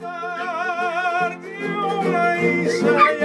cantar de.